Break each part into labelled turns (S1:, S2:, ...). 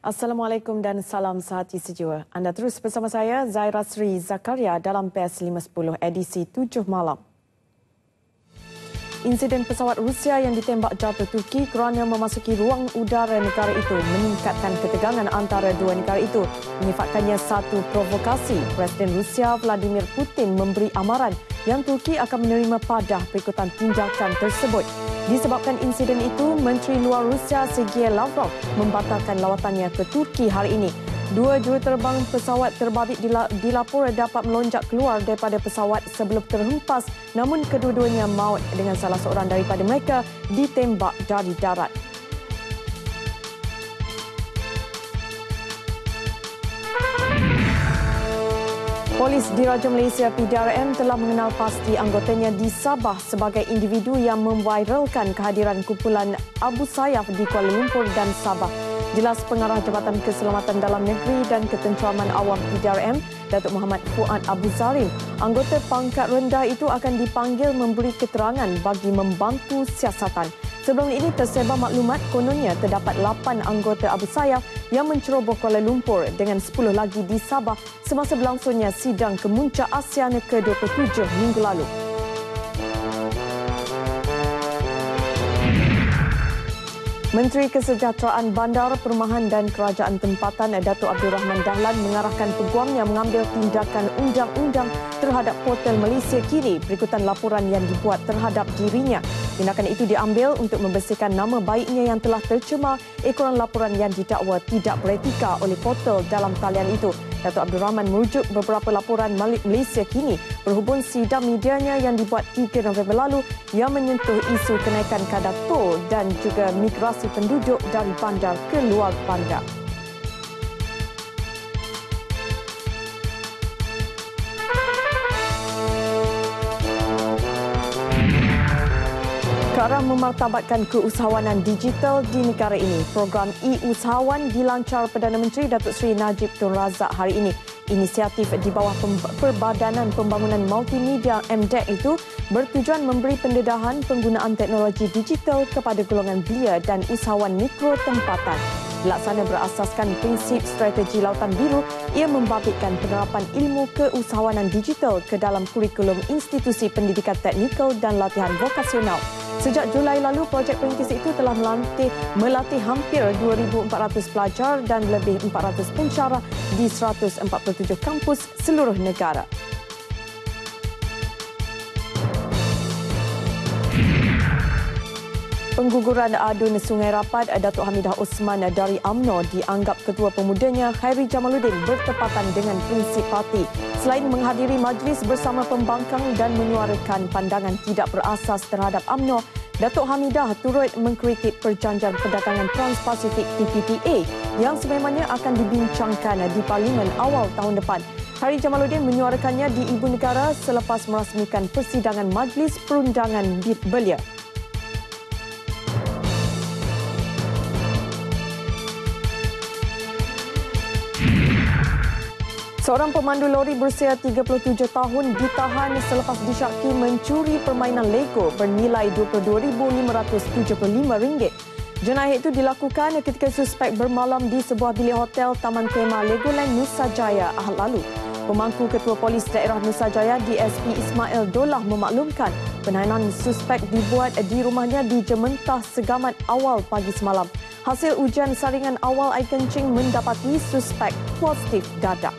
S1: Assalamualaikum dan salam sehati sejiwa. Anda terus bersama saya, Zaira Sri Zakaria dalam PES 510 edisi 7 malam. Insiden pesawat Rusia yang ditembak jatuh Turki kerana memasuki ruang udara negara itu meningkatkan ketegangan antara dua negara itu. Menyifatkannya satu provokasi. Presiden Rusia Vladimir Putin memberi amaran yang Turki akan menerima padah berikutan tindakan tersebut. Disebabkan insiden itu, Menteri Luar Rusia Sergei Lavrov membatalkan lawatannya ke Turki hari ini. Dua juruterbang pesawat terbabit dilaporkan dapat melonjak keluar daripada pesawat sebelum terhempas namun kedua-duanya maut dengan salah seorang daripada mereka ditembak dari darat. Polis Diraja Malaysia PDRM telah mengenal pasti anggotanya di Sabah sebagai individu yang memviralkan kehadiran kumpulan Abu Sayyaf di Kuala Lumpur dan Sabah. Jelas Pengarah Jabatan Keselamatan Dalam Negeri dan Ketenteraman Awam PDRM, Datuk Muhammad Fuad Abu Zarim, anggota pangkat rendah itu akan dipanggil memberi keterangan bagi membantu siasatan. Sebelum ini tersebar maklumat kononnya terdapat 8 anggota Abu Sayyaf yang menceroboh Kuala Lumpur dengan 10 lagi di Sabah semasa berlangsungnya sidang kemuncak ASEAN ke-27 minggu lalu. Menteri Kesejahteraan Bandar, Perumahan dan Kerajaan Tempatan Datuk Abdul Rahman Dahlan mengarahkan peguamnya mengambil tindakan undang-undang terhadap portal Malaysia kini berikutan laporan yang dibuat terhadap dirinya. Tindakan itu diambil untuk membersihkan nama baiknya yang telah tercemar ekoran laporan yang didakwa tidak beretika oleh portal dalam talian itu. Datuk Abdul Rahman merujuk beberapa laporan Malik Malaysia kini berhubung sidang medianya yang dibuat 3 November lalu yang menyentuh isu kenaikan kadar tol dan juga migrasi penduduk dari bandar ke luar bandar. Ke arah memartabatkan keusahawanan digital di negara ini. Program e-usahawan dilancar Perdana Menteri Datuk Seri Najib Tun Razak hari ini. Inisiatif di bawah Perbadanan Pembangunan Multimedia MDEC itu bertujuan memberi pendedahan penggunaan teknologi digital kepada golongan belia dan usahawan mikro tempatan. Laksana berasaskan prinsip strategi lautan biru, ia membabitkan penerapan ilmu keusahawanan digital ke dalam kurikulum institusi pendidikan teknikal dan latihan vokasional Sejak Julai lalu, projek perintis itu telah melatih, melatih hampir 2,400 pelajar dan lebih 400 pencara di 147 kampus seluruh negara. Pengguguran adun Sungai Rapat Datuk Hamidah Osman dari AMNO dianggap Ketua Pemudanya Khairi Jamaluddin bertepatan dengan prinsip parti. Selain menghadiri majlis bersama pembangkang dan menyuarakan pandangan tidak berasas terhadap AMNO, Datuk Hamidah turut mengkritik perjanjian perdagangan Trans-Pasifik TPPA yang sememangnya akan dibincangkan di Parlimen awal tahun depan. Hari Jamaluddin menyuarakannya di Ibu Negara selepas merasmikan persidangan Majlis Perundangan Belia. Seorang pemandu lori berusia 37 tahun ditahan selepas disyaki mencuri permainan Lego bernilai RM22,575. Jenayah itu dilakukan ketika suspek bermalam di sebuah bilik hotel Taman Tema Legoland Nusa Jaya ahad lalu. Pemangku Ketua Polis Daerah Nusa Jaya DSP Ismail Dolah memaklumkan penahanan suspek dibuat di rumahnya di Jementah Segamat awal pagi semalam. Hasil ujian saringan awal air kencing mendapati suspek positif dadak.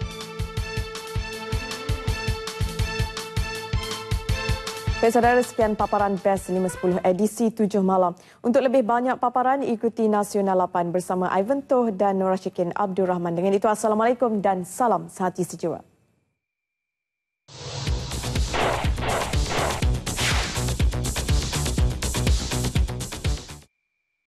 S1: Baik saudara, sekian paparan BEST 510 edisi 7 malam. Untuk lebih banyak paparan, ikuti Nasional 8 bersama Ivan Toh dan Nora Syikin Abdul Rahman. Dengan itu, Assalamualaikum dan salam sehati sejiwa.